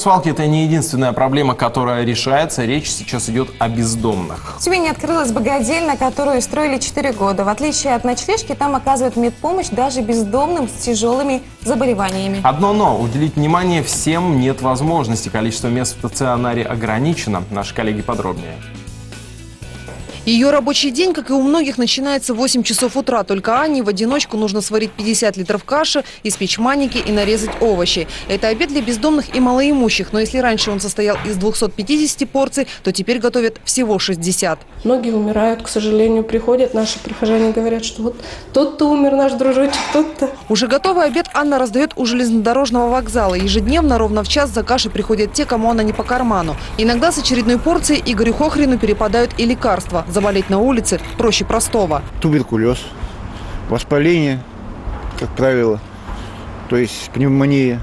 Свалки – это не единственная проблема, которая решается. Речь сейчас идет о бездомных. В Тюмени открылась богадельня, которую строили 4 года. В отличие от ночлежки, там оказывают медпомощь даже бездомным с тяжелыми заболеваниями. Одно но – уделить внимание всем нет возможности. Количество мест в стационаре ограничено. Наши коллеги подробнее. Ее рабочий день, как и у многих, начинается в 8 часов утра. Только Анне в одиночку нужно сварить 50 литров каши, испечь маники и нарезать овощи. Это обед для бездомных и малоимущих. Но если раньше он состоял из 250 порций, то теперь готовят всего 60. Многие умирают, к сожалению, приходят. Наши прихожане говорят, что вот тот-то умер наш дружочек, тот-то. Уже готовый обед Анна раздает у железнодорожного вокзала. Ежедневно ровно в час за кашей приходят те, кому она не по карману. Иногда с очередной порцией Игорю Хохрину перепадают и лекарства. Заболеть на улице проще простого. туберкулез, воспаление, как правило, то есть пневмония,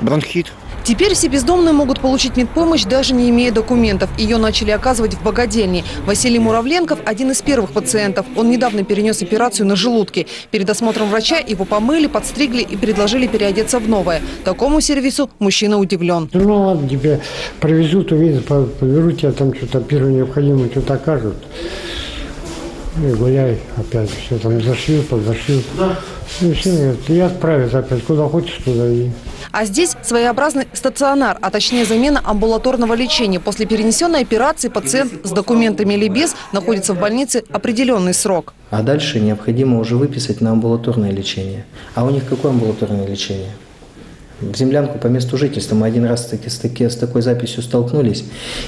бронхит. Теперь все бездомные могут получить медпомощь, даже не имея документов. Ее начали оказывать в богадельне. Василий Муравленков – один из первых пациентов. Он недавно перенес операцию на желудке. Перед осмотром врача его помыли, подстригли и предложили переодеться в новое. Такому сервису мужчина удивлен. Ну ладно, тебя привезут, увидят, по- поберут тебя там что-то первое необходимое, что-то окажут. Ну и гуляй опять, все там зашил, подзашил. Ну и все, и отправят опять, куда хочешь, туда и. А здесь своеобразный стационар, а точнее замена амбулаторного лечения. После перенесенной операции пациент с документами или без находится в больнице определенный срок. А дальше необходимо уже выписать на амбулаторное лечение. А у них какое амбулаторное лечение? В землянку по месту жительства. Мы один раз таки с, таки, с такой записью столкнулись.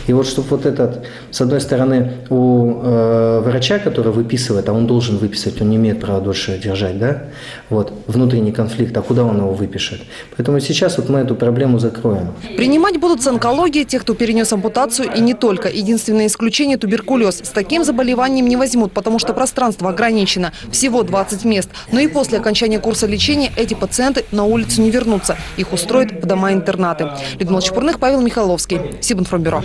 И вот чтобы вот этот, с одной стороны, у э, врача, который выписывает, а он должен выписать, он не имеет права дольше держать, да, вот, внутренний конфликт, а куда он его выпишет? Поэтому сейчас вот мы эту проблему закроем. Принимать будут с онкологией тех, кто перенес ампутацию и не только. Единственное исключение – туберкулез. С таким заболеванием не возьмут, потому что пространство ограничено. Всего 20 мест. Но и после окончания курса лечения эти пациенты на улицу не вернутся. Их устроят в дома-интернаты. Людмила Чепурных, Павел Михайловский. Сибинформбюро.